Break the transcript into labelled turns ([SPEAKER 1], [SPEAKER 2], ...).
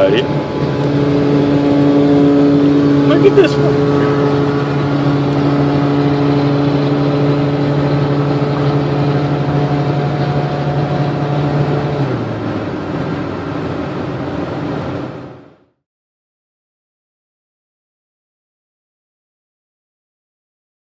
[SPEAKER 1] Right. Look at this one.